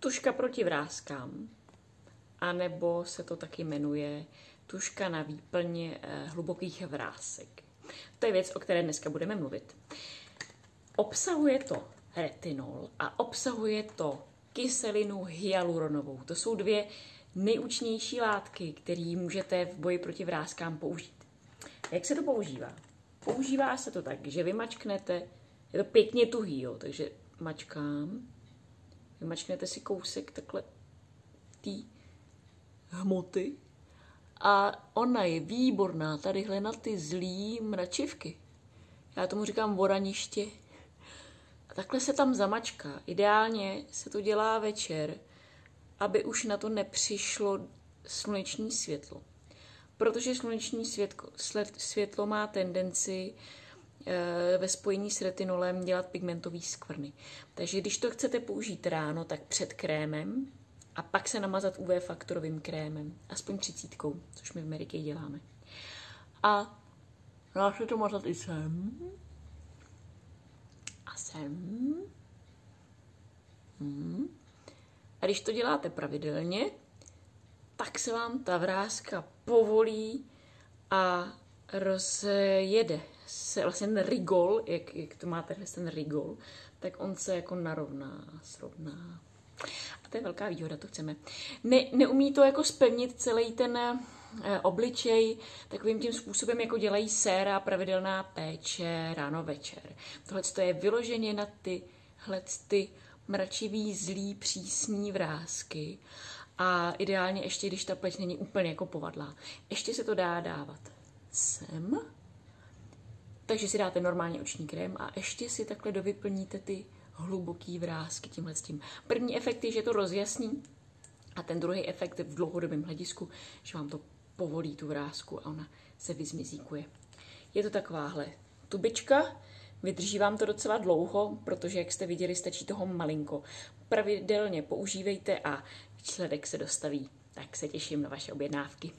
tuška proti vrázkám, anebo se to taky jmenuje tuška na výplň eh, hlubokých vrásek. To je věc, o které dneska budeme mluvit. Obsahuje to retinol a obsahuje to kyselinu hyaluronovou. To jsou dvě nejúčinnější látky, které můžete v boji proti vrázkám použít. Jak se to používá? Používá se to tak, že vymačknete, je to pěkně tuhý, jo, takže mačkám, vymačknete si kousek takhle té hmoty a ona je výborná tadyhle na ty zlý mračivky. Já tomu říkám voraniště. A takhle se tam zamačká. Ideálně se to dělá večer, aby už na to nepřišlo sluneční světlo. Protože sluneční světlo, světlo má tendenci e, ve spojení s retinolem dělat pigmentový skvrny. Takže když to chcete použít ráno, tak před krémem a pak se namazat UV faktorovým krémem, aspoň třicítkou, což my v Americe děláme. A dá se to mazat i sem. A sem. Hmm. A když to děláte pravidelně, tak se vám ta vrázka povolí a rozjede se vlastně ten rigol, jak, jak to máte ten rigol, tak on se jako narovná, srovná. A to je velká výhoda, to chceme. Ne, neumí to jako spevnit celý ten eh, obličej takovým tím způsobem, jako dělají séra pravidelná péče ráno večer. Tohle je vyloženě na tyhle ty mračivý, zlý, přísní vrázky. A ideálně ještě, když ta pleť není úplně jako povadlá. Ještě se to dá dávat sem. Takže si dáte normálně oční krém a ještě si takhle dovyplníte ty hluboký vrázky tímhle s tím. První efekt je, že to rozjasní a ten druhý efekt v dlouhodobém hledisku, že vám to povolí tu vrázku a ona se vyzmizíkuje. Je to takováhle tubička, vydrží vám to docela dlouho, protože, jak jste viděli, stačí toho malinko. Pravidelně používejte a výsledek se dostaví. Tak se těším na vaše objednávky.